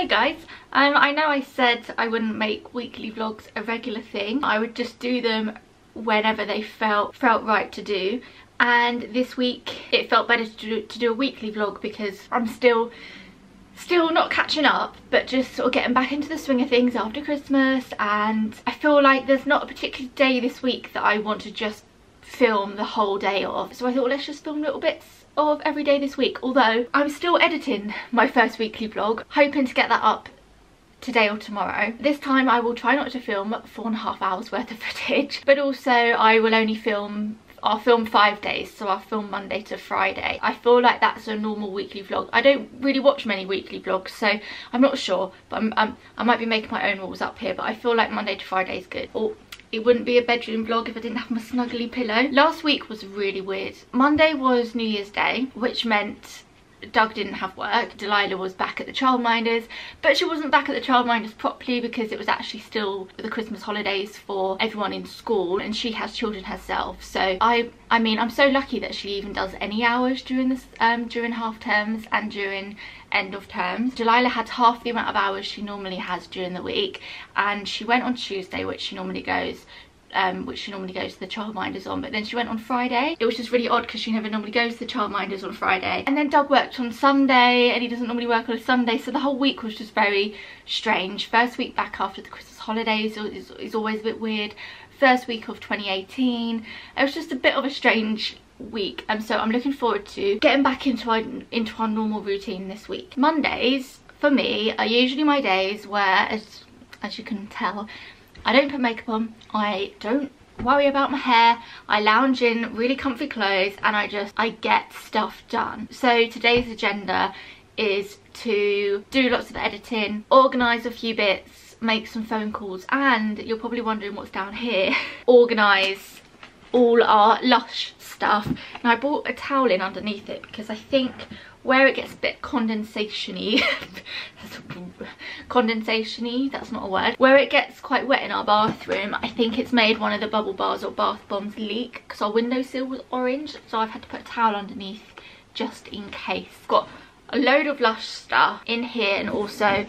Hey guys, um, I know I said I wouldn't make weekly vlogs a regular thing. I would just do them whenever they felt felt right to do. And this week it felt better to do, to do a weekly vlog because I'm still still not catching up but just sort of getting back into the swing of things after Christmas and I feel like there's not a particular day this week that I want to just film the whole day of so I thought let's just film little bits of every day this week although I'm still editing my first weekly vlog hoping to get that up today or tomorrow. This time I will try not to film four and a half hours worth of footage but also I will only film I'll film five days so I'll film Monday to Friday. I feel like that's a normal weekly vlog. I don't really watch many weekly vlogs so I'm not sure but I'm, I'm, i might be making my own rules up here but I feel like Monday to Friday is good. It wouldn't be a bedroom vlog if I didn't have my snuggly pillow. Last week was really weird. Monday was New Year's Day, which meant Doug didn't have work. Delilah was back at the childminders, but she wasn't back at the childminders properly because it was actually still the Christmas holidays for everyone in school and she has children herself. So I I mean, I'm so lucky that she even does any hours during this um, during half terms and during end of terms. Delilah had half the amount of hours she normally has during the week and she went on Tuesday, which she normally goes um, which she normally goes to the childminders on but then she went on Friday. It was just really odd because she never normally goes to the childminders on Friday. And then Doug worked on Sunday and he doesn't normally work on a Sunday so the whole week was just very strange. First week back after the Christmas holidays is, is always a bit weird. First week of 2018 it was just a bit of a strange week and so I'm looking forward to getting back into our into our normal routine this week Mondays for me are usually my days where as as you can tell I don't put makeup on, I don't worry about my hair, I lounge in really comfy clothes and I just, I get stuff done. So today's agenda is to do lots of editing, organise a few bits, make some phone calls and you're probably wondering what's down here, organise all our Lush stuff. Now I bought a towel in underneath it because I think where it gets a bit condensation-y condensation-y that's not a word where it gets quite wet in our bathroom i think it's made one of the bubble bars or bath bombs leak because our windowsill was orange so i've had to put a towel underneath just in case got a load of lush stuff in here and also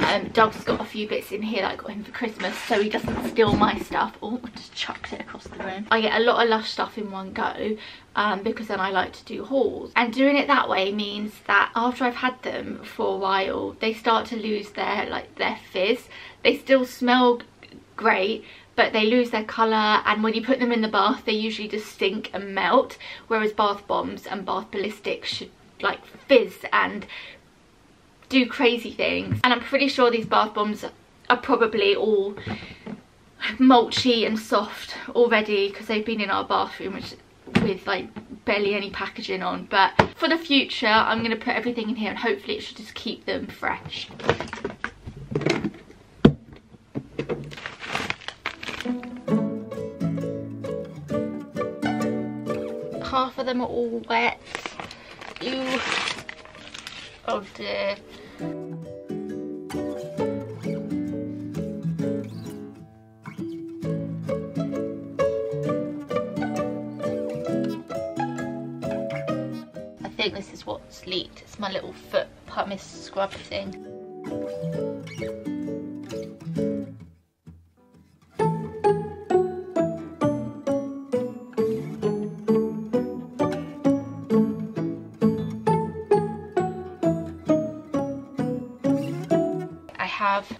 um, Doug's got a few bits in here that I got him for Christmas so he doesn't steal my stuff. Oh, I just chucked it across the room. I get a lot of Lush stuff in one go um, because then I like to do hauls. And doing it that way means that after I've had them for a while, they start to lose their, like, their fizz. They still smell great, but they lose their colour and when you put them in the bath they usually just sink and melt whereas bath bombs and bath ballistics should like fizz and do crazy things. And I'm pretty sure these bath bombs are probably all mulchy and soft already because they've been in our bathroom which, with like barely any packaging on. But for the future, I'm going to put everything in here and hopefully it should just keep them fresh. Half of them are all wet. Ew. Oh dear. I think this is what's leaked. It's my little foot pumice scrub thing.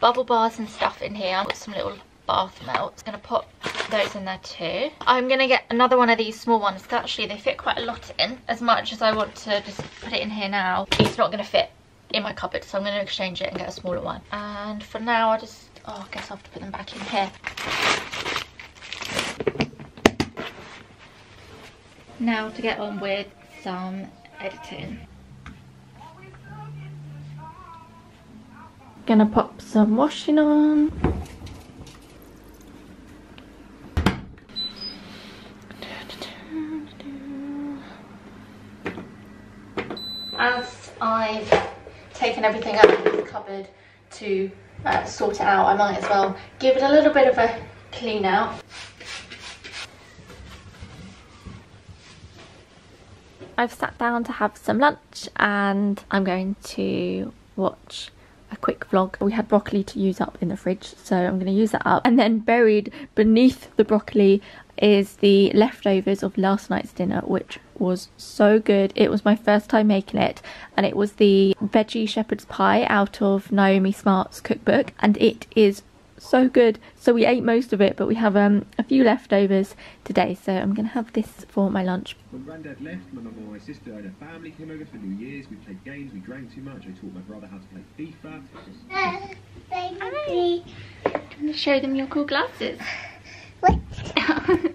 Bubble bars and stuff in here. I've got some little bath melts. I'm going to pop those in there too. I'm going to get another one of these small ones because actually they fit quite a lot in. As much as I want to just put it in here now, it's not going to fit in my cupboard. So I'm going to exchange it and get a smaller one. And for now I just, oh I guess I'll have to put them back in here. Now to get on with some editing. Gonna pop some washing on. As I've taken everything out of the cupboard to uh, sort it out, I might as well give it a little bit of a clean out. I've sat down to have some lunch and I'm going to watch a quick vlog. We had broccoli to use up in the fridge, so I'm going to use that up. And then buried beneath the broccoli is the leftovers of last night's dinner, which was so good. It was my first time making it, and it was the veggie shepherd's pie out of Niomi Smart's cookbook, and it is so good. So we ate most of it, but we have um, a few leftovers today. So I'm going to have this for my lunch. When Grandad left, my mum and my sister and her family came over for New Year's. We played games, we drank too much. I taught my brother how to play FIFA. Hi. I'm going to show them your cool glasses. What?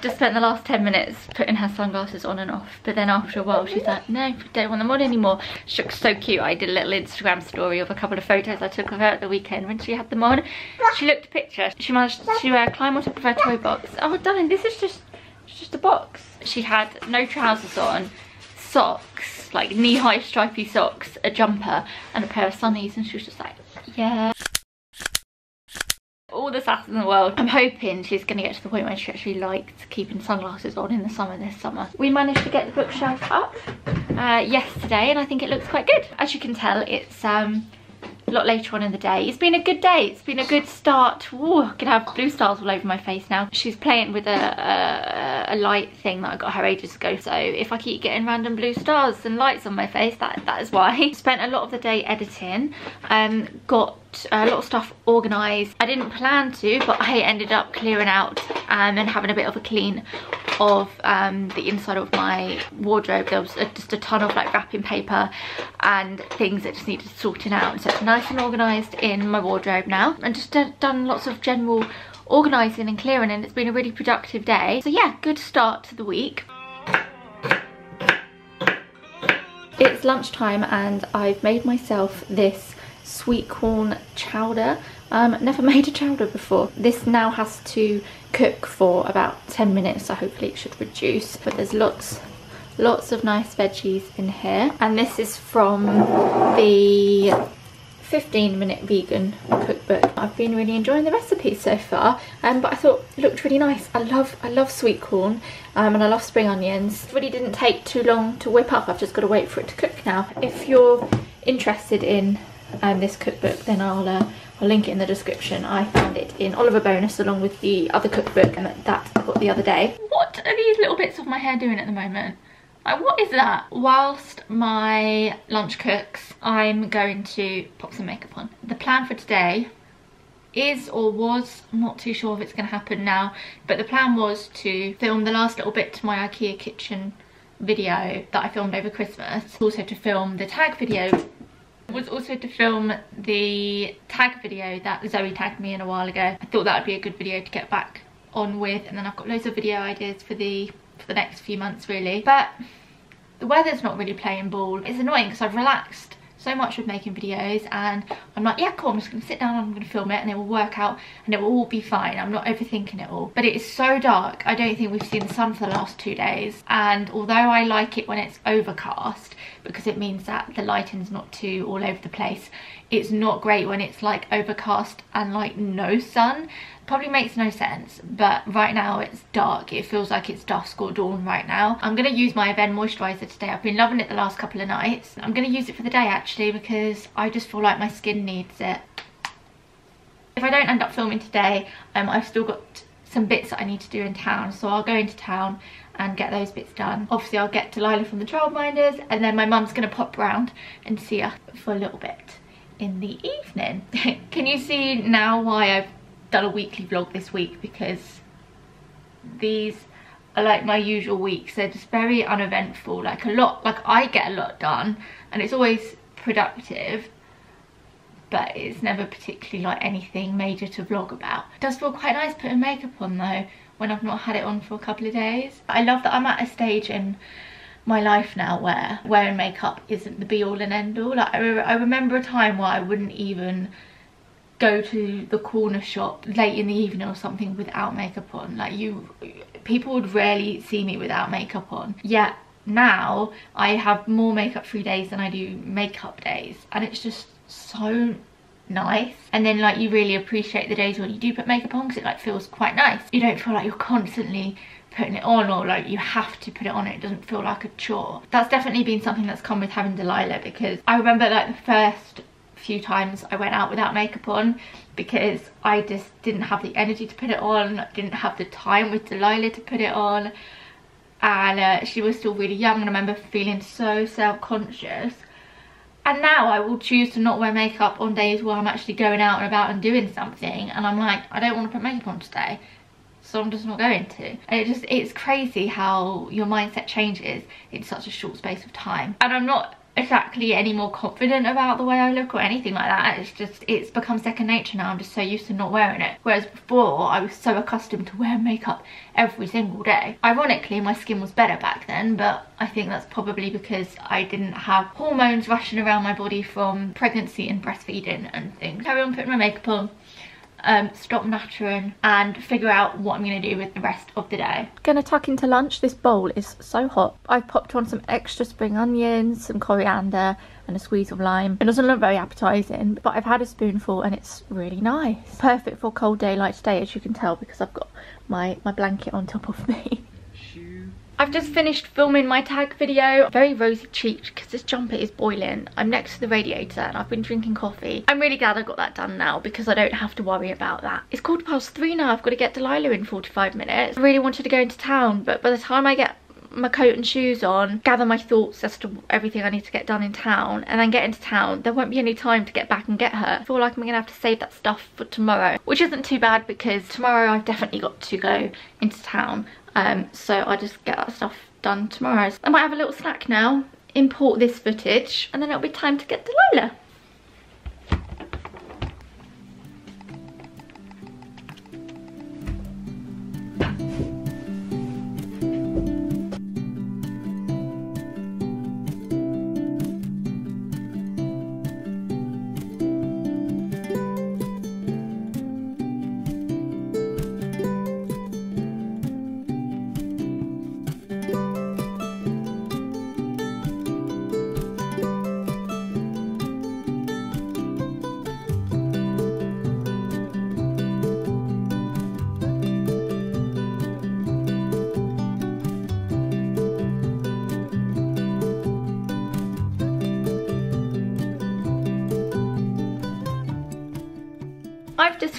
just spent the last 10 minutes putting her sunglasses on and off but then after a while she's like no don't want them on anymore. She looks so cute. I did a little Instagram story of a couple of photos I took of her at the weekend when she had them on. She looked a picture she managed to uh, climb on top of her toy box. Oh darling this is just just a box. She had no trousers on socks like knee-high stripy socks a jumper and a pair of sunnies and she was just like yeah all the sass in the world. I'm hoping she's going to get to the point where she actually likes keeping sunglasses on in the summer this summer. We managed to get the bookshelf up uh, yesterday and I think it looks quite good. As you can tell, it's um, a lot later on in the day. It's been a good day. It's been a good start. Ooh, I can have blue stars all over my face now. She's playing with a, a, a, light thing that I got her ages ago. So if I keep getting random blue stars and lights on my face, that, that is why. Spent a lot of the day editing. Um, got a lot of stuff organised. I didn't plan to, but I ended up clearing out um, and having a bit of a clean of um, the inside of my wardrobe. There was a, just a ton of like wrapping paper and things that just needed sorting out. So it's nice and organised in my wardrobe now. And just done lots of general organising and clearing and it's been a really productive day. So yeah, good start to the week. It's lunchtime and I've made myself this sweet corn chowder. Um, never made a chowder before. This now has to cook for about 10 minutes so hopefully it should reduce. But there's lots lots of nice veggies in here and this is from the 15 minute vegan cookbook i've been really enjoying the recipe so far um, but i thought it looked really nice i love i love sweet corn um, and i love spring onions it really didn't take too long to whip up i've just got to wait for it to cook now if you're interested in um, this cookbook then i'll uh, I'll link it in the description. I found it in Oliver Bonas along with the other cookbook and that I got the other day. What are these little bits of my hair doing at the moment? Like, what is that? Whilst my lunch cooks, I'm going to pop some makeup on. The plan for today is or was, I'm not too sure if it's going to happen now, but the plan was to film the last little bit to my Ikea kitchen video that I filmed over Christmas. Also to film the tag video was also to film the tag video that Zoe tagged me in a while ago. I thought that would be a good video to get back on with and then I've got loads of video ideas for the for the next few months really. But the weather's not really playing ball. It's annoying because I've relaxed so much with making videos and I'm like yeah cool I'm just gonna sit down and I'm gonna film it and it will work out and it will all be fine. I'm not overthinking it all. But it is so dark I don't think we've seen the sun for the last two days. And although I like it when it's overcast because it means that the lighting's not too all over the place it's not great when it's like overcast and like no sun. Probably makes no sense but right now it's dark. It feels like it's dusk or dawn right now. I'm going to use my Avène moisturizer today. I've been loving it the last couple of nights. I'm going to use it for the day actually because i just feel like my skin needs it. If i don't end up filming today um i've still got some bits that i need to do in town so i'll go into town and get those bits done. Obviously i'll get delilah from the childminders and then my mum's going to pop round and see her for a little bit in the evening can you see now why i've done a weekly vlog this week because these are like my usual weeks. They're just very uneventful. Like a lot, like I get a lot done and it's always productive but it's never particularly like anything major to vlog about. It does feel quite nice putting makeup on though when I've not had it on for a couple of days. I love that I'm at a stage in my life now where wearing makeup isn't the be all and end all. Like I, re I remember a time where I wouldn't even go to the corner shop late in the evening or something without makeup on. Like you people would rarely see me without makeup on. Yet now I have more makeup free days than I do makeup days. And it's just so nice. And then like you really appreciate the days when you do put makeup on because it like feels quite nice. You don't feel like you're constantly putting it on or like you have to put it on it doesn't feel like a chore. That's definitely been something that's come with having Delilah because I remember like the first few times I went out without makeup on because I just didn't have the energy to put it on didn't have the time with Delilah to put it on. And uh, she was still really young and I remember feeling so self-conscious. And now I will choose to not wear makeup on days where I'm actually going out and about and doing something and I'm like I don't want to put makeup on today so I'm just not going to. And it just, it's crazy how your mindset changes in such a short space of time. And I'm not exactly any more confident about the way I look or anything like that. It's just, it's become second nature now. I'm just so used to not wearing it. Whereas before, I was so accustomed to wearing makeup every single day. Ironically, my skin was better back then, but I think that's probably because I didn't have hormones rushing around my body from pregnancy and breastfeeding and things. Carry on putting my makeup on um, stop nattering and figure out what I'm going to do with the rest of the day. Gonna tuck into lunch. This bowl is so hot. I've popped on some extra spring onions, some coriander and a squeeze of lime. It doesn't look very appetising, but I've had a spoonful and it's really nice. Perfect for a cold day like today, as you can tell, because I've got my, my blanket on top of me. I've just finished filming my tag video. Very rosy cheeked because this jumper is boiling. I'm next to the radiator and I've been drinking coffee. I'm really glad I got that done now because I don't have to worry about that. It's quarter past three now. I've got to get Delilah in 45 minutes. I really wanted to go into town but by the time I get my coat and shoes on, gather my thoughts as to everything I need to get done in town, and then get into town, there won't be any time to get back and get her. I feel like I'm gonna have to save that stuff for tomorrow, which isn't too bad because tomorrow I've definitely got to go into town. Um, so I'll just get that stuff done tomorrow. I might have a little snack now, import this footage, and then it'll be time to get Delilah.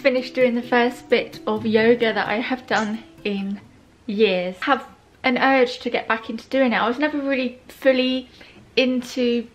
Finished doing the first bit of yoga that I have done in years. I have an urge to get back into doing it. I was never really fully into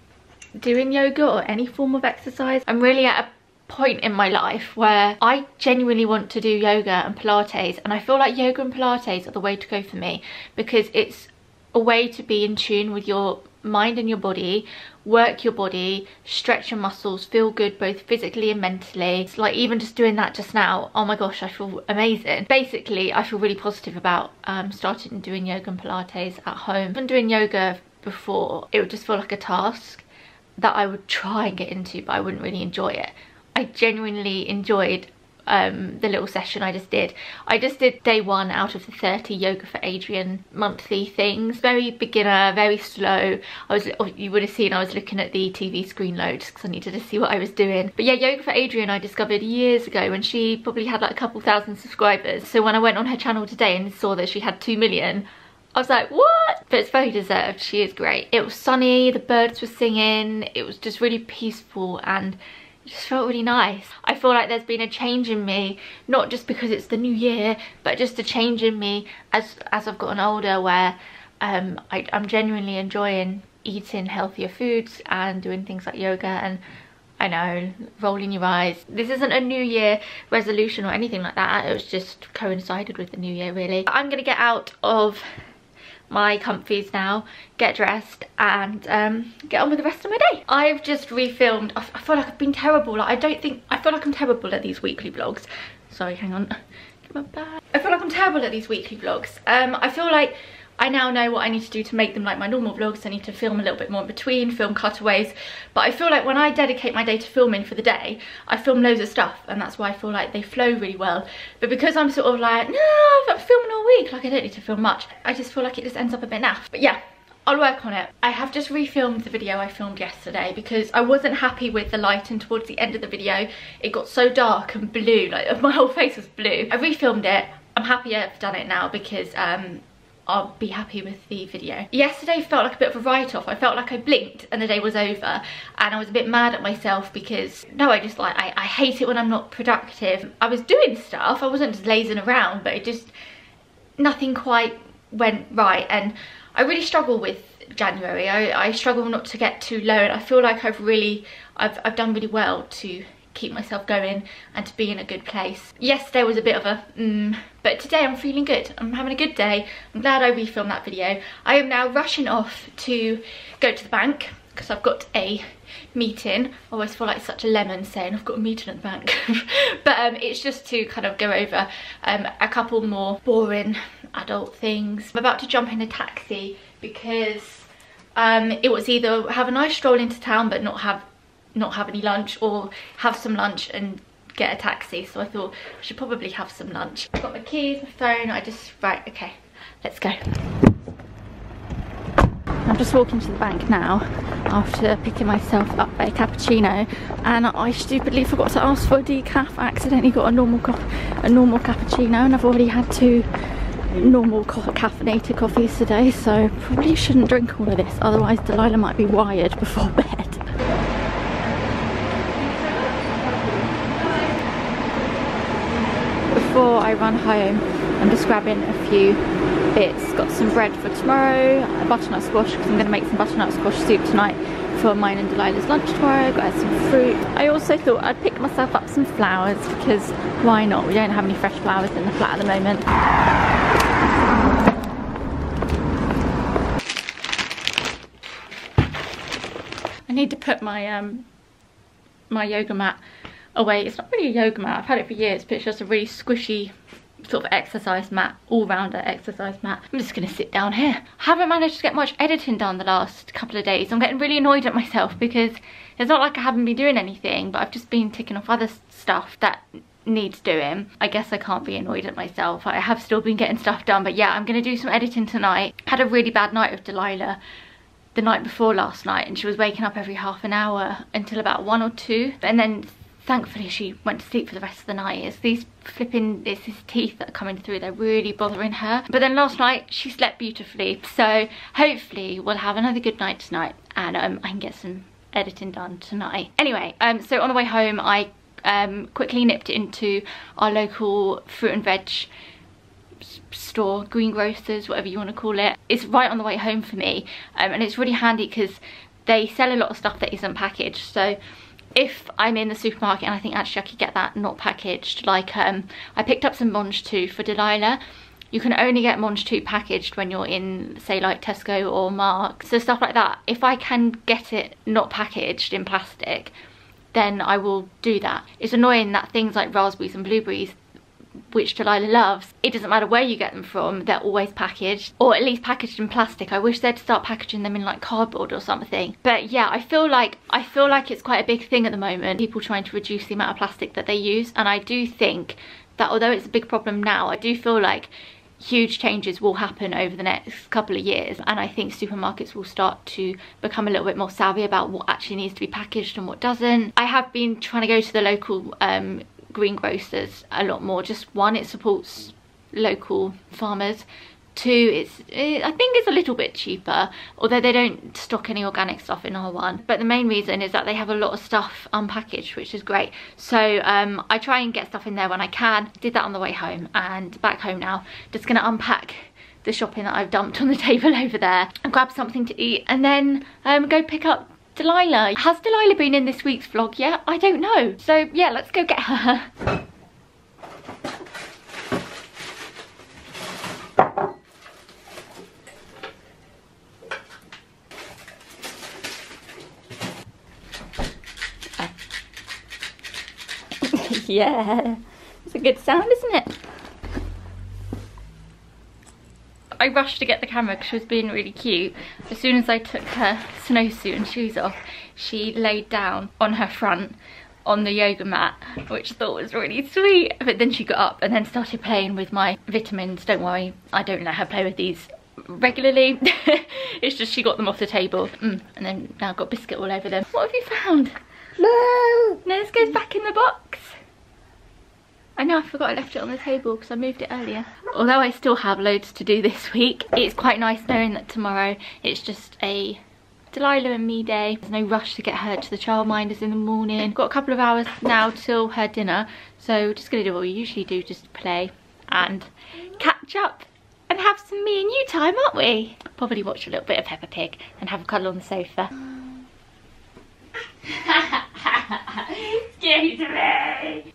doing yoga or any form of exercise. I'm really at a point in my life where I genuinely want to do yoga and Pilates and I feel like yoga and Pilates are the way to go for me because it's a way to be in tune with your mind and your body work your body stretch your muscles feel good both physically and mentally. It's like even just doing that just now oh my gosh i feel amazing. Basically i feel really positive about um starting doing yoga and pilates at home. I've doing yoga before it would just feel like a task that i would try and get into but i wouldn't really enjoy it. I genuinely enjoyed um, the little session I just did. I just did day one out of the 30 Yoga for Adriene monthly things. Very beginner, very slow. I was, oh, you would have seen I was looking at the TV screen loads because I needed to see what I was doing. But yeah, Yoga for Adriene I discovered years ago when she probably had like a couple thousand subscribers. So when I went on her channel today and saw that she had 2 million, I was like, what? But it's very deserved. She is great. It was sunny, the birds were singing, it was just really peaceful and just felt really nice. I feel like there's been a change in me, not just because it's the new year, but just a change in me as, as I've gotten older where um, I, I'm genuinely enjoying eating healthier foods and doing things like yoga and I know, rolling your eyes. This isn't a new year resolution or anything like that. It was just coincided with the new year really. I'm gonna get out of my comfies now, get dressed and um, get on with the rest of my day. I've just refilmed, I, I feel like I've been terrible, like I don't think, I feel like I'm terrible at these weekly vlogs. Sorry, hang on, get my bag. I feel like I'm terrible at these weekly vlogs. Um, I feel like I now know what I need to do to make them like my normal vlogs. I need to film a little bit more in between, film cutaways. But I feel like when I dedicate my day to filming for the day, I film loads of stuff and that's why I feel like they flow really well. But because I'm sort of like, no, I'm filming all week, like I don't need to film much. I just feel like it just ends up a bit naff. But yeah, I'll work on it. I have just refilmed the video I filmed yesterday because I wasn't happy with the light and towards the end of the video it got so dark and blue, like my whole face was blue. I refilmed it. I'm happy I've done it now because um, I'll be happy with the video. Yesterday felt like a bit of a write-off. I felt like I blinked and the day was over and I was a bit mad at myself because no, I just like, I, I hate it when I'm not productive. I was doing stuff, I wasn't just lazing around, but it just, nothing quite went right and I really struggle with January. I, I struggle not to get too low and I feel like I've really, I've, I've done really well to keep myself going and to be in a good place. Yesterday was a bit of a mm, but today I'm feeling good. I'm having a good day. I'm glad I refilmed that video. I am now rushing off to go to the bank because I've got a meeting. I always feel like such a lemon saying I've got a meeting at the bank. but um, it's just to kind of go over um, a couple more boring adult things. I'm about to jump in a taxi because um, it was either have a nice stroll into town but not have not have any lunch or have some lunch and get a taxi so I thought I should probably have some lunch. I've got my keys, my phone, I just, right, okay, let's go. I'm just walking to the bank now after picking myself up a cappuccino and I stupidly forgot to ask for a decaf. I accidentally got a normal a normal cappuccino and I've already had two normal caffeinated coffees today so probably shouldn't drink all of this otherwise Delilah might be wired before bed. before I run home I'm just grabbing a few bits. Got some bread for tomorrow a butternut squash because I'm going to make some butternut squash soup tonight for mine and Delilah's lunch tomorrow. Got some fruit. I also thought I'd pick myself up some flowers because why not? We don't have any fresh flowers in the flat at the moment. I need to put my um my yoga mat away. It's not really a yoga mat, I've had it for years, but it's just a really squishy sort of exercise mat, all-rounder exercise mat. I'm just gonna sit down here. I haven't managed to get much editing done the last couple of days. I'm getting really annoyed at myself because it's not like I haven't been doing anything, but I've just been ticking off other stuff that needs doing. I guess I can't be annoyed at myself. I have still been getting stuff done, but yeah, I'm gonna do some editing tonight. Had a really bad night with Delilah the night before last night and she was waking up every half an hour until about one or two and then thankfully she went to sleep for the rest of the night. It's these flipping, it's his teeth that are coming through, they're really bothering her. But then last night she slept beautifully. So hopefully we'll have another good night tonight and um, I can get some editing done tonight. Anyway, um, so on the way home I um, quickly nipped into our local fruit and veg store, greengrocers, whatever you want to call it. It's right on the way home for me um, and it's really handy because they sell a lot of stuff that isn't packaged. So if I'm in the supermarket and I think actually I could get that not packaged, like um, I picked up some mangetout for Delilah. You can only get mangetout packaged when you're in, say, like Tesco or Mark. So stuff like that. If I can get it not packaged in plastic, then I will do that. It's annoying that things like raspberries and blueberries, which Delilah loves, it doesn't matter where you get them from, they're always packaged, or at least packaged in plastic. I wish they'd start packaging them in like cardboard or something. But yeah, I feel like I feel like it's quite a big thing at the moment, people trying to reduce the amount of plastic that they use, and I do think that although it's a big problem now, I do feel like huge changes will happen over the next couple of years and I think supermarkets will start to become a little bit more savvy about what actually needs to be packaged and what doesn't. I have been trying to go to the local um, greengrocers a lot more. Just one, it supports local farmers. Two, it's it, I think it's a little bit cheaper, although they don't stock any organic stuff in R1. But the main reason is that they have a lot of stuff unpackaged, which is great. So um, I try and get stuff in there when I can. Did that on the way home and back home now. Just gonna unpack the shopping that I've dumped on the table over there and grab something to eat and then um, go pick up Delilah. Has Delilah been in this week's vlog yet? I don't know. So yeah, let's go get her. yeah, it's a good sound, isn't it? I rushed to get the camera because she was being really cute. As soon as I took her snowsuit and shoes off, she laid down on her front on the yoga mat, which I thought was really sweet. But then she got up and then started playing with my vitamins. Don't worry, I don't let her play with these regularly. it's just she got them off the table. Mm, and then now I've got biscuit all over them. What have you found? No! No, this goes back in the box. I know I forgot I left it on the table because I moved it earlier. Although I still have loads to do this week, it's quite nice knowing that tomorrow it's just a Delilah and me day. There's no rush to get her to the childminders in the morning. Got a couple of hours now till her dinner, so we're just gonna do what we usually do, just play and catch up and have some me and you time, aren't we? Probably watch a little bit of Peppa Pig and have a cuddle on the sofa. To me!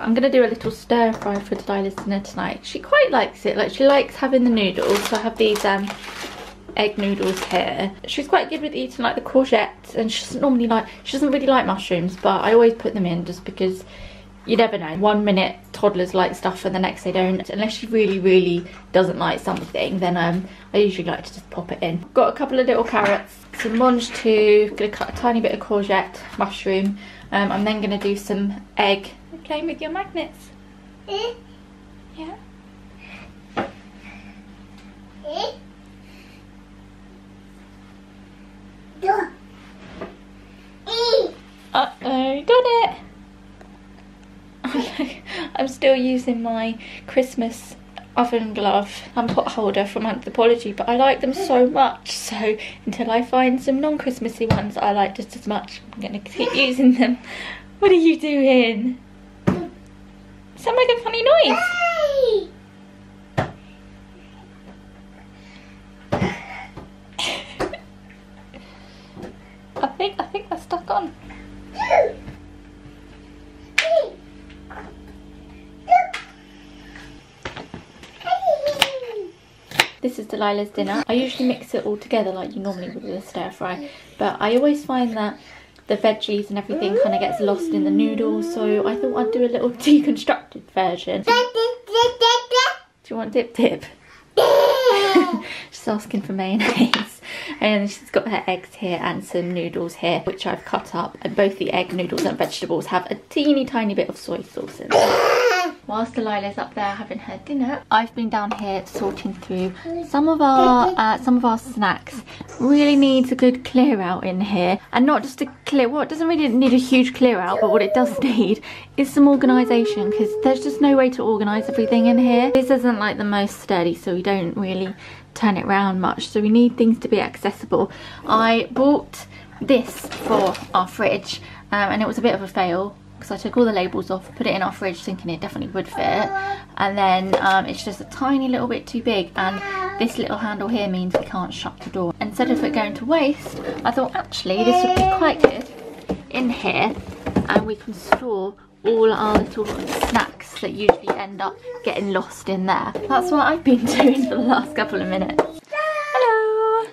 I'm gonna do a little stir fry for Delilah's dinner tonight. She quite likes it. Like she likes having the noodles. So I have these um egg noodles here. She's quite good with eating like the courgettes and she doesn't normally like she doesn't really like mushrooms, but I always put them in just because you never know. One minute toddlers like stuff and the next they don't. Unless she really, really doesn't like something, then um, I usually like to just pop it in. Got a couple of little carrots, some mangetout, gonna cut a tiny bit of courgette, mushroom. Um, I'm then gonna do some egg. Playing with your magnets. Eh? Yeah. Eh? Eh? Uh-oh, got it! I'm still using my Christmas oven glove and pot holder from Anthropologie, but I like them so mm. much, so until I find some non-Christmassy ones I like just as much, I'm gonna keep using them. What are you doing? Sound like a funny noise. I think I think they're stuck on. This is Delilah's dinner. I usually mix it all together like you normally would with a stir fry, but I always find that the veggies and everything kind of gets lost in the noodles, so I thought I'd do a little deconstructed version. Do you want dip dip? she's asking for mayonnaise. And she's got her eggs here and some noodles here, which I've cut up. And both the egg, noodles and vegetables have a teeny tiny bit of soy sauce in them. Whilst Delilah's up there having her dinner, I've been down here sorting through some of our uh, some of our snacks. Really needs a good clear out in here, and not just a clear. Well, it doesn't really need a huge clear out, but what it does need is some organisation because there's just no way to organise everything in here. This isn't like the most sturdy, so we don't really turn it around much. So we need things to be accessible. I bought this for our fridge, um, and it was a bit of a fail because I took all the labels off, put it in our fridge thinking it definitely would fit and then um, it's just a tiny little bit too big and this little handle here means we can't shut the door. Instead of it going to waste, I thought actually this would be quite good in here and we can store all our little snacks that usually end up getting lost in there. That's what I've been doing for the last couple of minutes. Hello!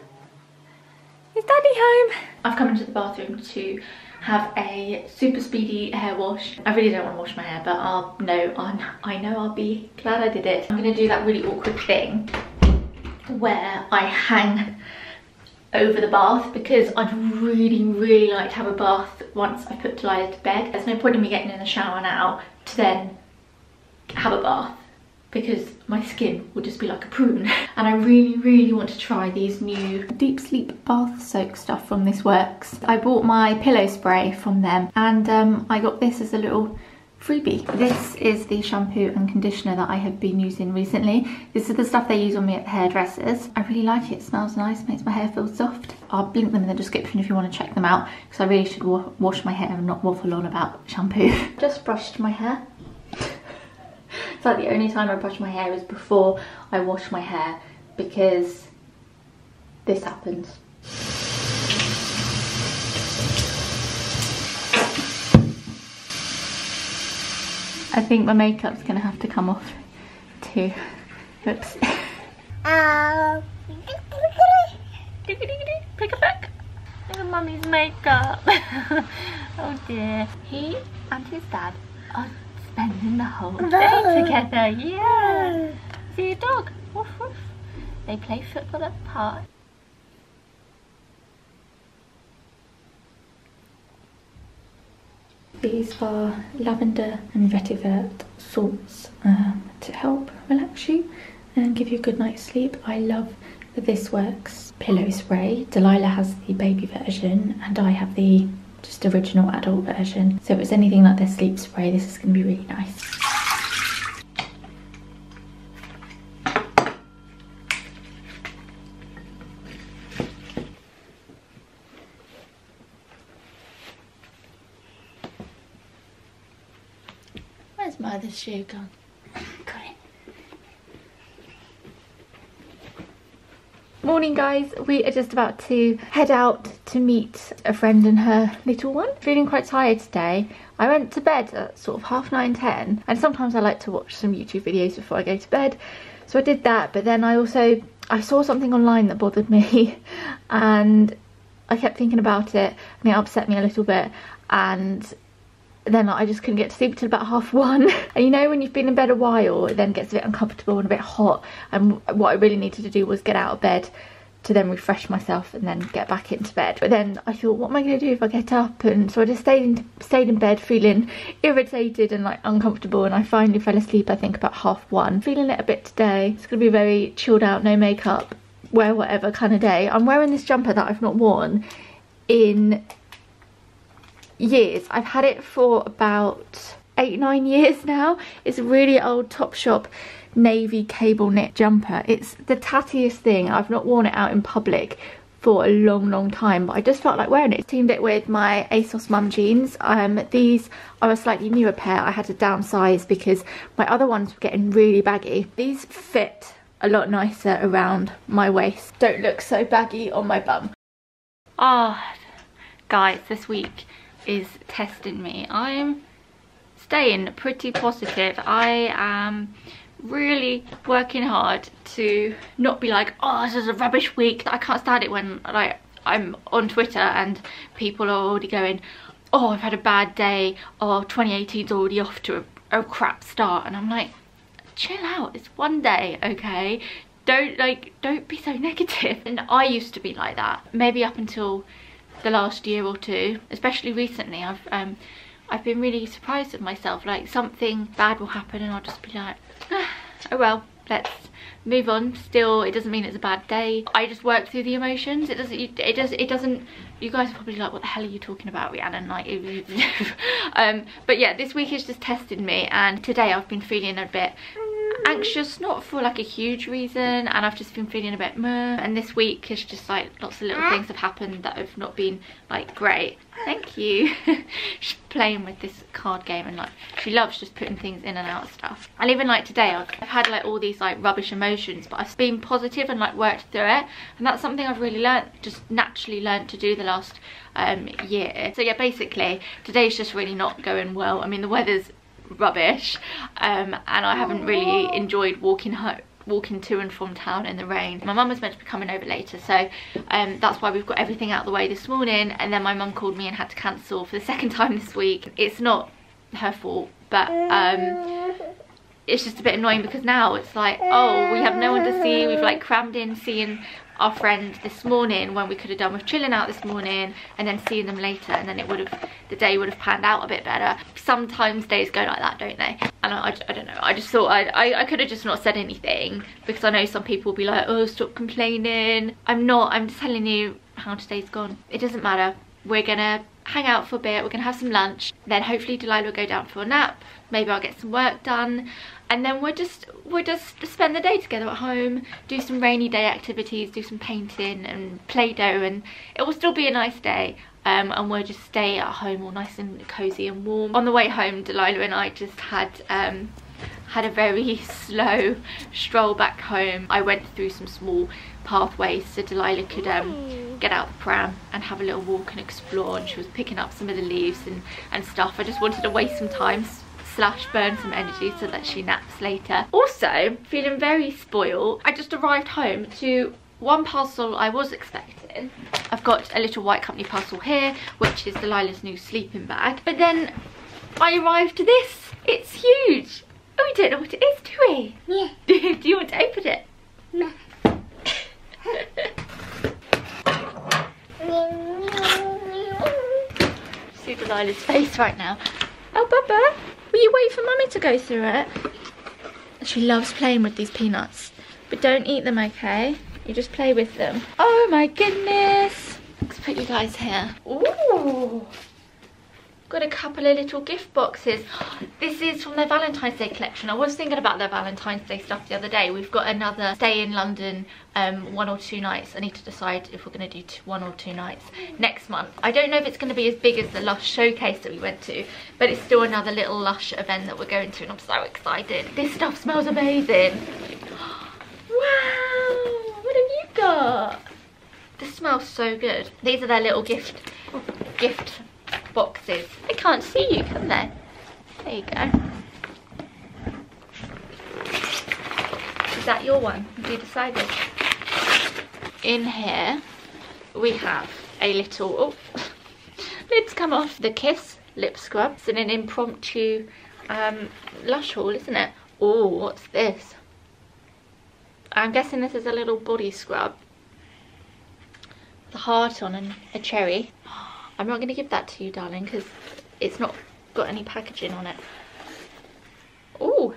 Is Daddy home? I've come into the bathroom to have a super speedy hair wash. I really don't want to wash my hair, but I'll know, I know I'll be glad I did it. I'm gonna do that really awkward thing where I hang over the bath because I'd really, really like to have a bath once I put Delilah to bed. There's no point in me getting in the shower now to then have a bath because my skin will just be like a prune. And I really, really want to try these new deep sleep bath soak stuff from This Works. I bought my pillow spray from them and um, I got this as a little freebie. This is the shampoo and conditioner that I have been using recently. This is the stuff they use on me at the hairdressers. I really like it, it smells nice, makes my hair feel soft. I'll link them in the description if you want to check them out because I really should wa wash my hair and not waffle on about shampoo. Just brushed my hair it's like the only time I brush my hair is before I wash my hair because this happens. I think my makeup's gonna have to come off too. Oops. Pick it back. Look at mummy's makeup. oh dear. He and his dad are spending the whole day together. Yeah. See your dog. Woof, woof. They play football at the park. These are lavender and vetiver salts um, to help relax you and give you a good night's sleep. I love the This Works pillow spray. Delilah has the baby version and I have the just original adult version. So if it's anything like their sleep spray, this is going to be really nice. Where's my other shoe gone? Got it. Morning guys, we are just about to head out to meet a friend and her little one. Feeling quite tired today. I went to bed at sort of half nine, ten, and sometimes I like to watch some YouTube videos before I go to bed. So I did that, but then I also, I saw something online that bothered me and I kept thinking about it and it upset me a little bit and then like, I just couldn't get to sleep until about half one. and you know when you've been in bed a while, it then gets a bit uncomfortable and a bit hot. And what I really needed to do was get out of bed to then refresh myself and then get back into bed. But then I thought, what am I going to do if I get up? And so I just stayed in, stayed in bed feeling irritated and like uncomfortable. And I finally fell asleep, I think about half one. Feeling it a bit today. It's going to be very chilled out, no makeup, wear whatever kind of day. I'm wearing this jumper that I've not worn in years. I've had it for about eight, nine years now. It's a really old Topshop navy cable knit jumper. It's the tattiest thing. I've not worn it out in public for a long long time but I just felt like wearing it. Teamed it with my ASOS mum jeans. Um, these are a slightly newer pair. I had to downsize because my other ones were getting really baggy. These fit a lot nicer around my waist. Don't look so baggy on my bum. Ah, oh, guys, this week is testing me. I'm staying pretty positive. I am really working hard to not be like, oh, this is a rubbish week. I can't stand it when like I'm on Twitter and people are already going, oh, I've had a bad day. Oh, 2018's already off to a, a crap start. And I'm like, chill out. It's one day, okay? Don't like, don't be so negative. And I used to be like that. Maybe up until the last year or two, especially recently, I've um, I've been really surprised at myself. Like something bad will happen and I'll just be like, ah, oh well, let's move on. Still, it doesn't mean it's a bad day. I just work through the emotions. It doesn't. It does. It doesn't. You guys are probably like, what the hell are you talking about, Rhiannon? Like, um, but yeah, this week has just tested me, and today I've been feeling a bit anxious not for like a huge reason and I've just been feeling a bit meh. And this week is just like lots of little things have happened that have not been like great. Thank you. She's playing with this card game and like she loves just putting things in and out of stuff. And even like today I've, I've had like all these like rubbish emotions but I've been positive and like worked through it. And that's something I've really learned just naturally learned to do the last um, year. So yeah basically today's just really not going well. I mean the weather's rubbish um, and I haven't really enjoyed walking home walking to and from town in the rain. My mum was meant to be coming over later so um, that's why we've got everything out of the way this morning and then my mum called me and had to cancel for the second time this week. It's not her fault but um, it's just a bit annoying because now it's like oh we have no one to see we've like crammed in seeing our friend this morning when we could have done with chilling out this morning and then seeing them later and then it would have the day would have panned out a bit better. Sometimes days go like that don't they? And I, I, I don't know I just thought I, I, I could have just not said anything because I know some people will be like oh stop complaining. I'm not I'm just telling you how today's gone. It doesn't matter. We're gonna hang out for a bit we're gonna have some lunch then hopefully Delilah will go down for a nap maybe I'll get some work done and then we'll just we'll just spend the day together at home do some rainy day activities do some painting and play-doh and it will still be a nice day. Um, and we'll just stay at home all nice and cozy and warm. On the way home Delilah and I just had um, had a very slow stroll back home. I went through some small pathways so Delilah could um, get out the pram and have a little walk and explore. And she was picking up some of the leaves and, and stuff. I just wanted to waste some time slash burn some energy so that she naps later. Also, feeling very spoiled, I just arrived home to one parcel I was expecting. I've got a little white company parcel here, which is Delilah's new sleeping bag. But then I arrived to this. It's huge. Oh, we don't know what it is, do we? Yeah. do you want to open it? No. See Delilah's face right now. Oh, Bubba, will you wait for Mummy to go through it? She loves playing with these peanuts. But don't eat them, okay? You just play with them. Oh my goodness. Let's put you guys here. Ooh. Got a couple of little gift boxes. This is from their Valentine's Day collection. I was thinking about their Valentine's Day stuff the other day. We've got another stay in London um, one or two nights. I need to decide if we're going to do two, one or two nights next month. I don't know if it's going to be as big as the Lush showcase that we went to, but it's still another little Lush event that we're going to and I'm so excited. This stuff smells amazing. Wow, what have you got? This smells so good. These are their little gift gift boxes. They can't see you, can they? There you go. Is that your one? Have you decided? In here, we have a little, oh, lids come off. The Kiss lip scrub. It's in an impromptu um, Lush haul, isn't it? Oh, what's this? I'm guessing this is a little body scrub. The heart on and a cherry. I'm not going to give that to you, darling, because it's not got any packaging on it. Oh,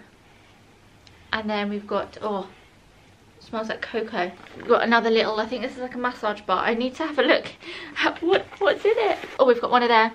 and then we've got, oh, smells like cocoa. We've got another little, I think this is like a massage bar. I need to have a look at what, what's in it. Oh, we've got one of their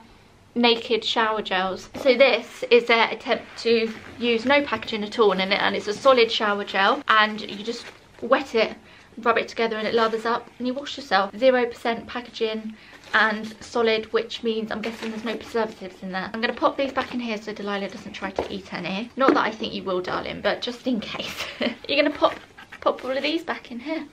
naked shower gels. So this is their attempt to use no packaging at all in it, and it's a solid shower gel, and you just wet it, rub it together, and it lathers up, and you wash yourself. 0% packaging, and solid which means I'm guessing there's no preservatives in there. I'm going to pop these back in here so Delilah doesn't try to eat any. Not that I think you will darling but just in case. You're going to pop, pop all of these back in here.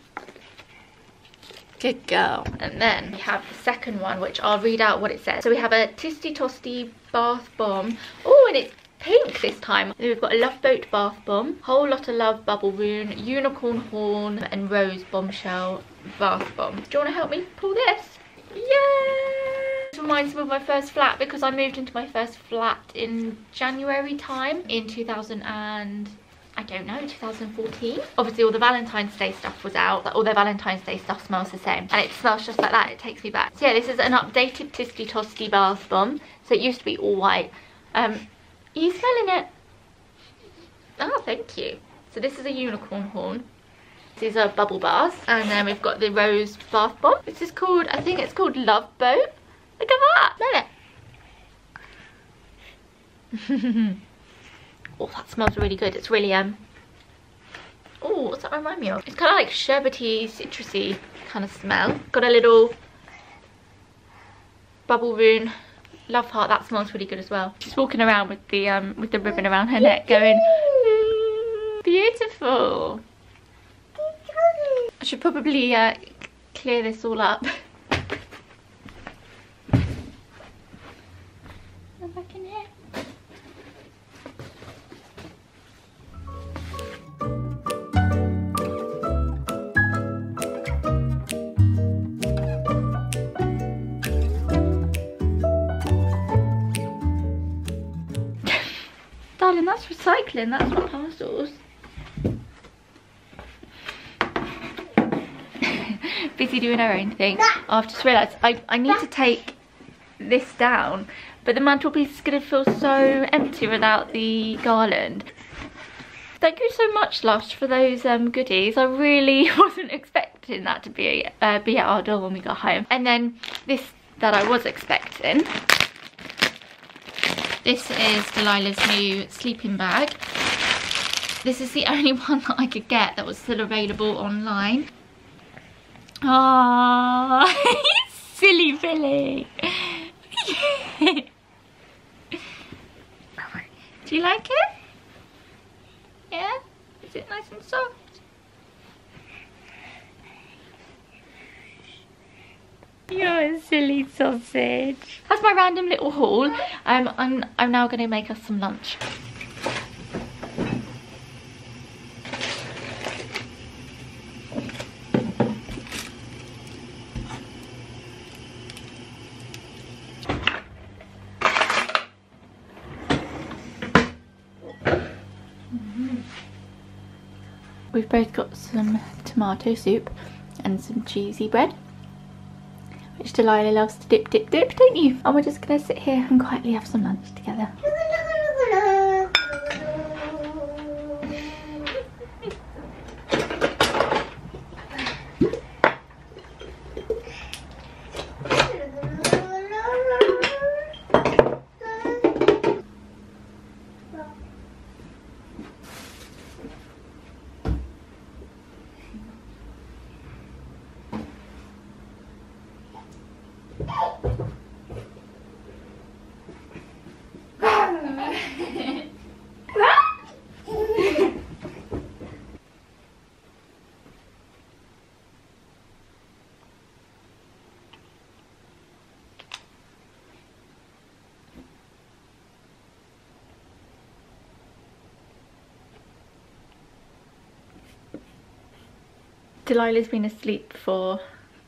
Good girl. And then we have the second one which I'll read out what it says. So we have a Tisty Tosty bath bomb. Oh and it's pink this time. Then we've got a Love Boat Bath Bomb, Whole Lot of Love Bubbleroon, Unicorn Horn and Rose Bombshell Bath Bomb. Do you want to help me pull this? Yay! This reminds me of my first flat because I moved into my first flat in January time in 2000 and I don't know, 2014. Obviously all the Valentine's Day stuff was out. All their Valentine's Day stuff smells the same. And it smells just like that. It takes me back. So yeah, this is an updated Tisty Tosty bath bomb. So it used to be all white. Um, are you smelling it? Oh, thank you. So this is a unicorn horn. These are bubble baths. And then we've got the rose bath bomb. This is called, I think it's called Love Boat. Look at that. Smell it. oh, that smells really good. It's really, um, oh, what's that remind me of? It's kind of like sherbety, citrusy kind of smell. Got a little Bubbleroon love heart that smells really good as well she's walking around with the um with the ribbon around her neck going beautiful I should probably uh, clear this all up. Darling, that's recycling, that's not parcels. Busy doing her own thing. I've just realised I, I need to take this down, but the mantelpiece is going to feel so empty without the garland. Thank you so much, Lush, for those um, goodies. I really wasn't expecting that to be, uh, be at our door when we got home. And then this that I was expecting. This is Delilah's new sleeping bag. This is the only one that I could get that was still available online. Oh, silly Billy. Do you like it? Yeah? Is it nice and soft? You're a silly sausage. That's my random little haul. Um, I'm, I'm now going to make us some lunch. Both got some tomato soup and some cheesy bread which Delilah loves to dip, dip, dip, don't you? And we're just gonna sit here and quietly have some lunch together. Delilah's been asleep for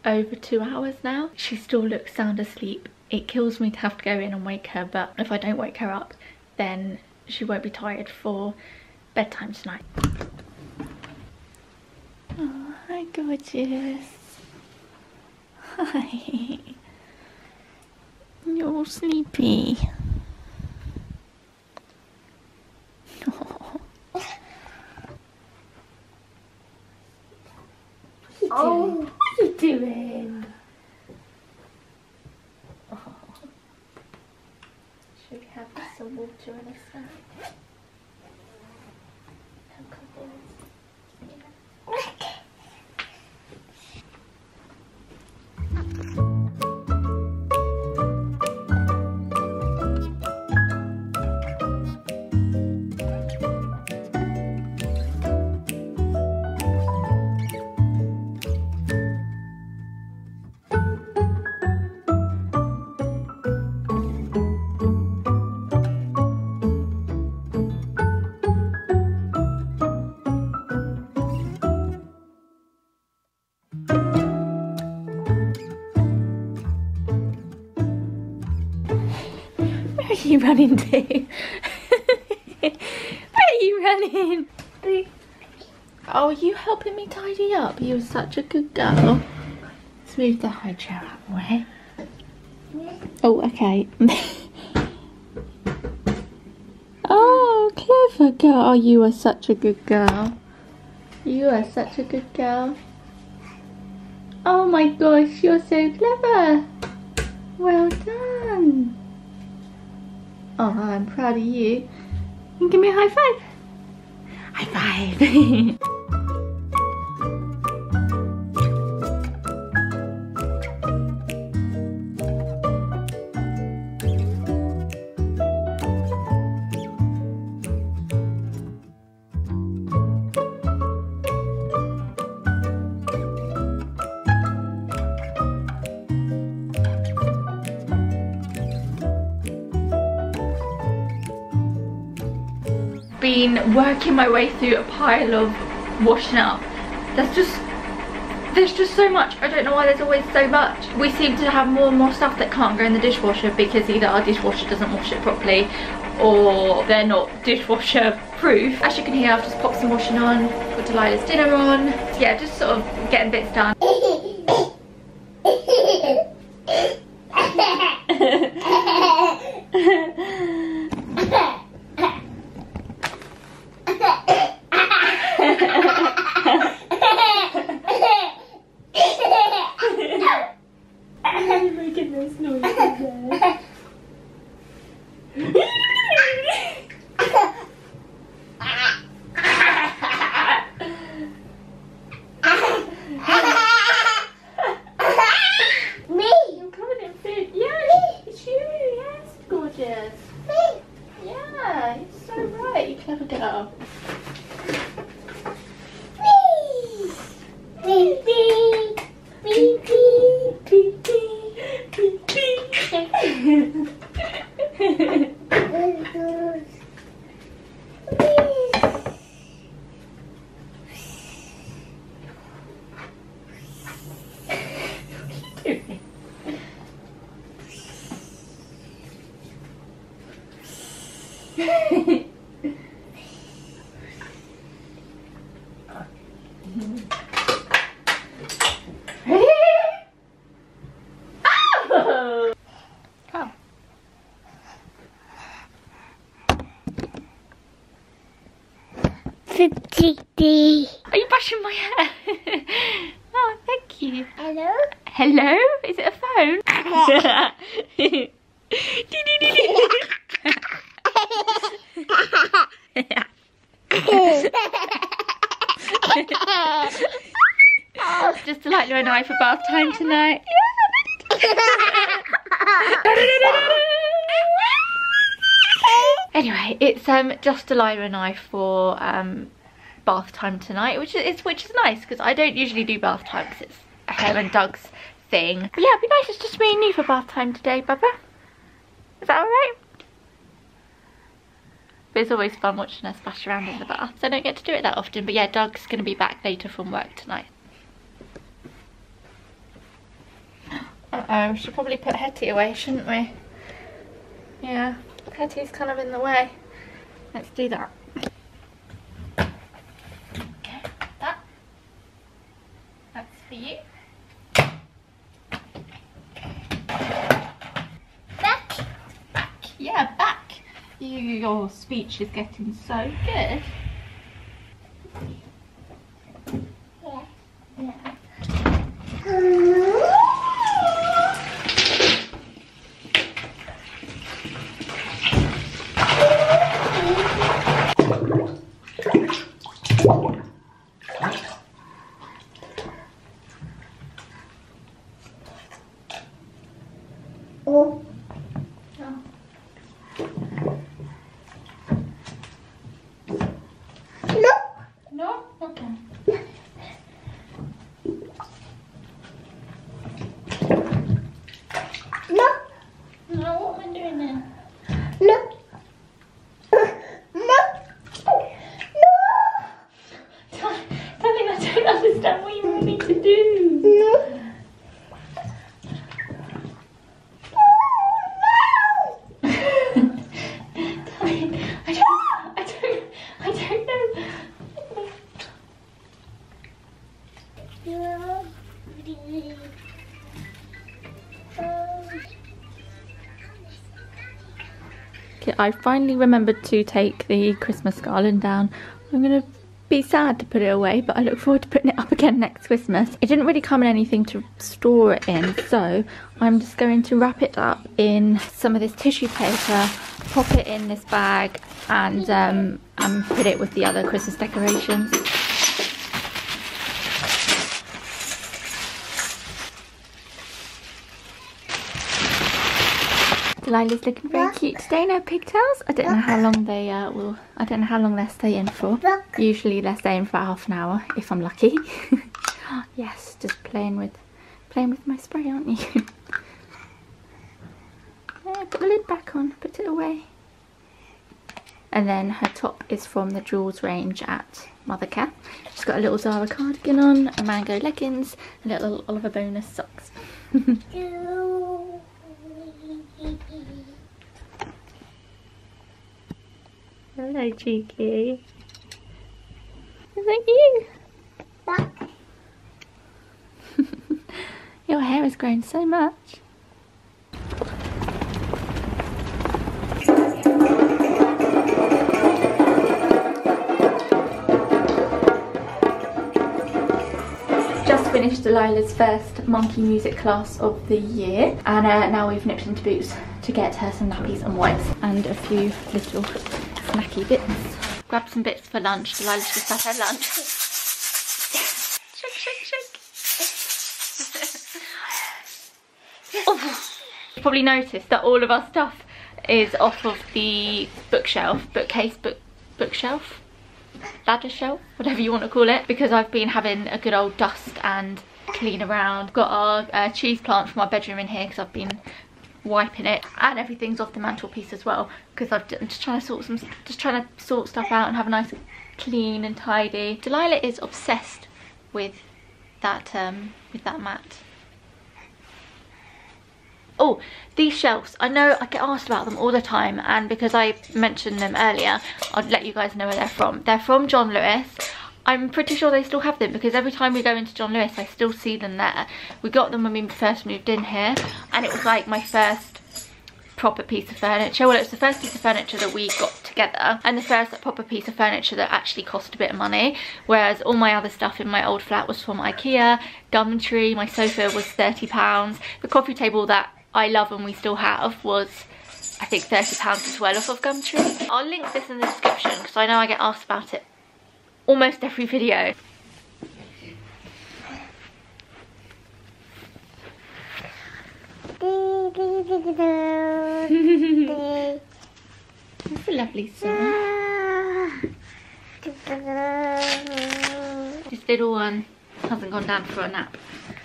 over two hours now. She still looks sound asleep. It kills me to have to go in and wake her, but if I don't wake her up, then she won't be tired for bedtime tonight. Oh, hi gorgeous. Hi. You're all sleepy. You running to? Where are you running? Oh, are you helping me tidy up? You're such a good girl. Let's move the high chair out of the way. Oh, okay. oh, clever girl. Oh, you are such a good girl. You are such a good girl. Oh my gosh, you're so clever. Well done. Oh, I'm proud of you. You give me a high five. High five. working my way through a pile of washing up. There's just there's just so much. I don't know why there's always so much. We seem to have more and more stuff that can't go in the dishwasher because either our dishwasher doesn't wash it properly or they're not dishwasher proof. As you can hear, I've just popped some washing on, put Delilah's dinner on. Yeah, just sort of getting bits done. You're making those noises there. Me. You're covered in food. Yeah, it's you. Yes, gorgeous. Yeah, you're so right. You clever girl. Ready? Oh! oh. Fifty. Are you brushing my hair? oh, thank you. Hello? Hello? Is it a phone? Just to light you and I for bath time tonight. anyway, it's um just Delilah and I for um bath time tonight, which is which is nice because I don't usually do bath time because it's her and Doug's thing. But yeah, it'd be nice it's just me and you for bath time today, Bubba. Is that alright? But it's always fun watching her splash around in the bath. So I don't get to do it that often. But yeah, Doug's going to be back later from work tonight. Uh-oh, we should probably put Hetty away, shouldn't we? Yeah, Hetty's kind of in the way. Let's do that. Okay, that. That's for you. Back. Back. Yeah, back. Your speech is getting so good. Oh. No. No? Okay. No. No, what am I doing then? No. No. No. Darling, I don't understand what you want me to do. No. Darling, I don't, I don't, I don't know. No. Okay, I finally remembered to take the Christmas garland down. I'm gonna be sad to put it away, but I look forward to putting it up again next Christmas. It didn't really come in anything to store it in, so I'm just going to wrap it up in some of this tissue paper, pop it in this bag, and um, and put it with the other Christmas decorations. Delilah's looking very cute today in her pigtails. I don't know how long they uh, will. I don't know how long they'll stay in for. Usually they're staying for half an hour if I'm lucky. yes, just playing with playing with my spray, aren't you? yeah, put the lid back on. Put it away. And then her top is from the Jewels range at Mothercare. She's got a little Zara cardigan on, a mango leggings, and a little Oliver Bonas socks. Hello, cheeky. Is that you? Back. Your hair has grown so much. Just finished Delilah's first monkey music class of the year and uh, now we've nipped into Boots to get her some nappies and wipes and a few little snacky bits. Grab some bits for lunch. Delilah's just had her lunch. shake, shake, shake. Oh. You probably noticed that all of our stuff is off of the bookshelf, bookcase, book bookshelf, ladder shelf, whatever you want to call it, because I've been having a good old dust and clean around. Got our uh, cheese plant from our bedroom in here because I've been wiping it and everything's off the mantelpiece as well because I'm just trying to sort some just trying to sort stuff out and have a nice clean and tidy. Delilah is obsessed with that um with that mat. Oh, these shelves. I know I get asked about them all the time and because I mentioned them earlier, I'll let you guys know where they're from. They're from John Lewis. I'm pretty sure they still have them because every time we go into John Lewis I still see them there. We got them when we first moved in here and it was like my first proper piece of furniture. Well, it's the first piece of furniture that we got together and the first proper piece of furniture that actually cost a bit of money. Whereas all my other stuff in my old flat was from Ikea, Gumtree, my sofa was £30. The coffee table that I love and we still have was I think £30 as well off of Gumtree. I'll link this in the description because I know I get asked about it almost every video. That's a lovely song. This little one hasn't gone down for a nap.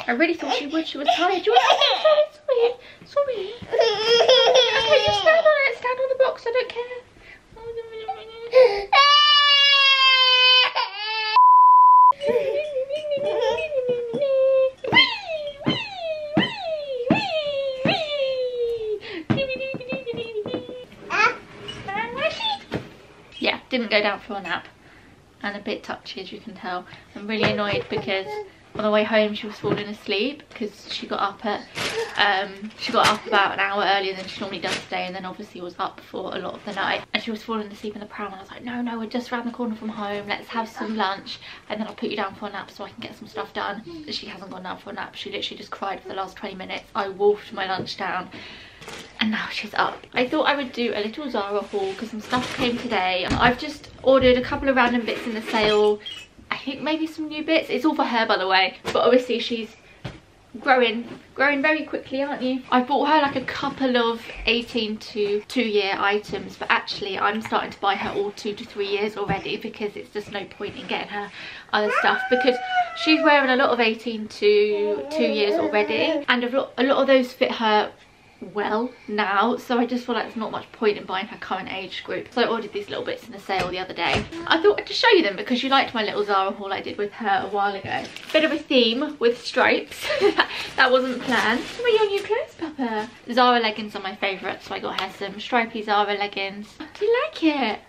I really thought she would. She was tired. She was sorry, sorry, sorry. Okay, you stand on it. Stand on the box. I don't care. Yeah, didn't go down for a nap and a bit touchy as you can tell. I'm really annoyed because on the way home she was falling asleep because she got up at um she got up about an hour earlier than she normally does today and then obviously was up for a lot of the night. And she was falling asleep in the pram and I was like no no we're just around the corner from home. Let's have some lunch. And then I'll put you down for a nap so I can get some stuff done. She hasn't gone down for a nap. She literally just cried for the last 20 minutes. I wolfed my lunch down. And now she's up. I thought I would do a little Zara haul because some stuff came today. I've just ordered a couple of random bits in the sale I think maybe some new bits. It's all for her, by the way. But obviously she's growing growing very quickly aren't you i bought her like a couple of 18 to 2 year items but actually i'm starting to buy her all two to three years already because it's just no point in getting her other stuff because she's wearing a lot of 18 to 2 years already and a lot, a lot of those fit her well now so I just feel like there's not much point in buying her current age group. So I ordered these little bits in the sale the other day. I thought I'd just show you them because you liked my little Zara haul I did with her a while ago. Bit of a theme with stripes. That wasn't planned. Some of your new clothes Papa Zara leggings are my favourite so I got her some stripy Zara leggings. Do you like it?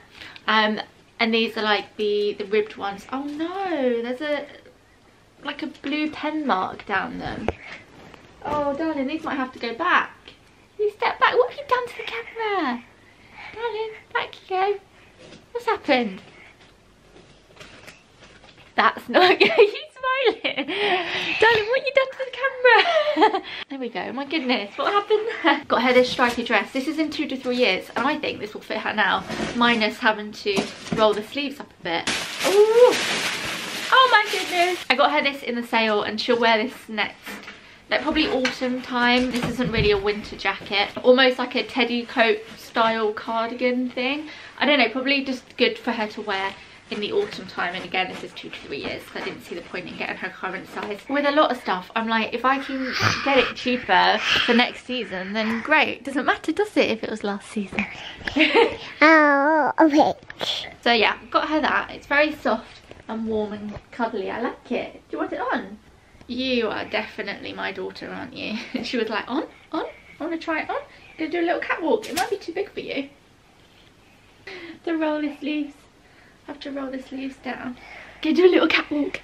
Um and these are like the the ribbed ones. Oh no there's a like a blue pen mark down them. Oh darling these might have to go back you step back. What have you done to the camera? Darling, back you go. What's happened? That's not good. you smiling? Darling, what have you done to the camera? there we go. My goodness, what happened there? Got her this stripy dress. This is in two to three years, and I think this will fit her now, minus having to roll the sleeves up a bit. Ooh. Oh my goodness. I got her this in the sale, and she'll wear this next like probably autumn time. This isn't really a winter jacket. Almost like a teddy coat style cardigan thing. I don't know, probably just good for her to wear in the autumn time. And again this is two to three years so I didn't see the point in getting her current size. With a lot of stuff I'm like if I can get it cheaper for next season then great. Doesn't matter does it if it was last season? Oh okay. So yeah got her that. It's very soft and warm and cuddly. I like it. Do you want it on you are definitely my daughter, aren't you? And she was like, on, on, I want to try it on. Gonna do a little catwalk. It might be too big for you. To roll the sleeves. I have to roll the sleeves down. Gonna do a little catwalk.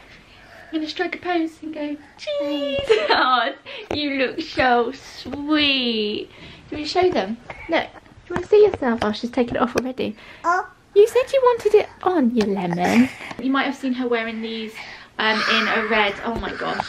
I'm gonna strike a pose and go, cheese. oh, you look so sweet. Do you want to show them? Look, do you want to see yourself? Oh, she's taken it off already. oh You said you wanted it on, you lemon. You might have seen her wearing these um, in a red. Oh my gosh.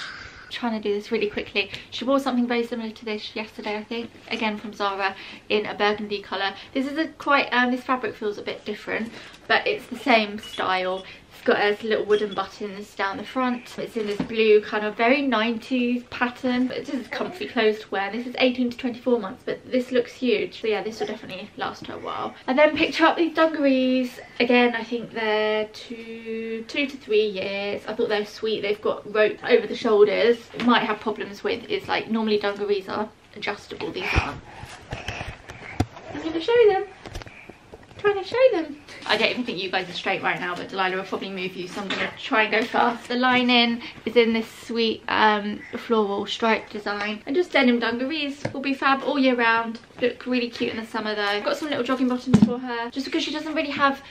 trying to do this really quickly. She wore something very similar to this yesterday, I think. Again from Zara in a burgundy colour. This is a quite, um, this fabric feels a bit different, but it's the same style. Got as little wooden buttons down the front. It's in this blue kind of very 90s pattern. But This is comfy clothes to wear. This is 18 to 24 months, but this looks huge. So yeah, this will definitely last her a while. I then picked her up these dungarees. Again, I think they're two, two to three years. I thought they were sweet. They've got rope over the shoulders. Might have problems with is like normally dungarees are adjustable. These aren't. I'm going to show them trying to show them. I don't even think you guys are straight right now, but Delilah will probably move you, so I'm going to try and go fast. The lining is in this sweet um, floral stripe design. And just denim dungarees will be fab all year round. Look really cute in the summer though. Got some little jogging bottoms for her, just because she doesn't really have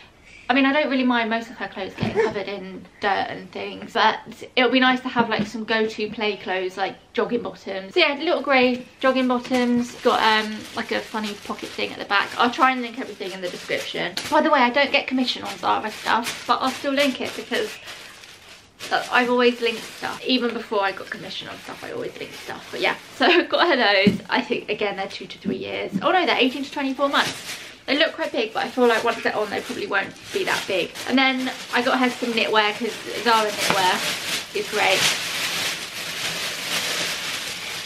I mean, I don't really mind most of her clothes getting covered in dirt and things, but it'll be nice to have like some go-to play clothes like jogging bottoms. So yeah, little grey jogging bottoms, got um like a funny pocket thing at the back. I'll try and link everything in the description. By the way, I don't get commission on Zara stuff, but I'll still link it because I've always linked stuff. Even before I got commission on stuff, I always linked stuff. But yeah, so got her those. I think, again, they're two to three years. Oh no, they're 18 to 24 months. They look quite big, but I feel like once they're on, they probably won't be that big. And then I got her some knitwear because Zara knitwear is great.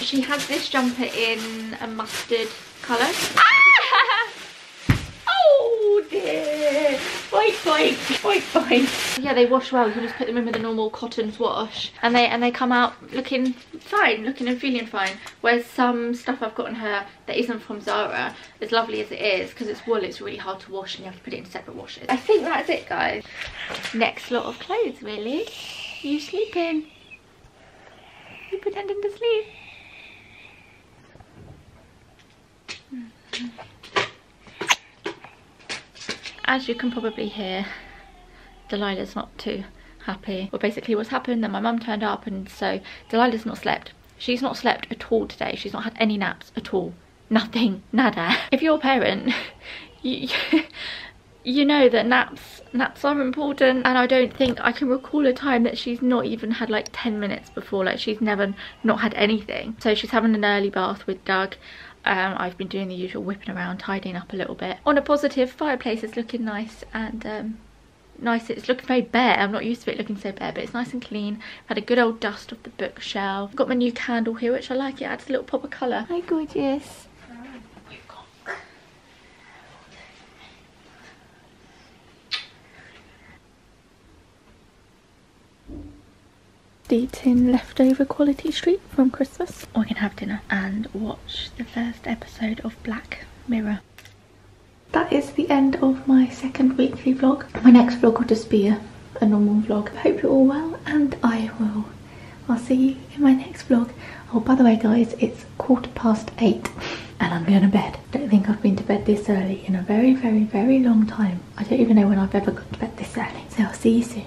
She has this jumper in a mustard colour. Ah! Oh dear! Boink boink, boink boink. Yeah, they wash well. You can just put them in with a normal cotton wash, and they and they come out looking fine, looking and feeling fine. Whereas some stuff I've gotten her that isn't from Zara, as lovely as it is, because it's wool, it's really hard to wash, and you have to put it in separate washes. I think that's it, guys. Next lot of clothes, really. You sleeping? You pretending to sleep? As you can probably hear, Delilah's not too happy. Well, basically what's happened, then my mum turned up and so Delilah's not slept. She's not slept at all today. She's not had any naps at all. Nothing. Nada. If you're a parent, you, you know that naps naps are important and I don't think I can recall a time that she's not even had like 10 minutes before. Like she's never not had anything. So she's having an early bath with Doug um, I've been doing the usual whipping around, tidying up a little bit. On a positive, fireplace is looking nice and um, nice. It's looking very bare. I'm not used to it looking so bare, but it's nice and clean. I've Had a good old dust off the bookshelf. Got my new candle here, which I like. It adds a little pop of colour. Hi, gorgeous. Eating leftover quality street from Christmas. Or we can have dinner and watch the first episode of Black Mirror. That is the end of my second weekly vlog. My next vlog will just be a, a normal vlog. I hope you're all well and I will I'll see you in my next vlog. Oh, by the way, guys, it's quarter past eight and I'm going to bed. Don't think I've been to bed this early in a very, very, very long time. I don't even know when I've ever gone to bed this early. So I'll see you soon.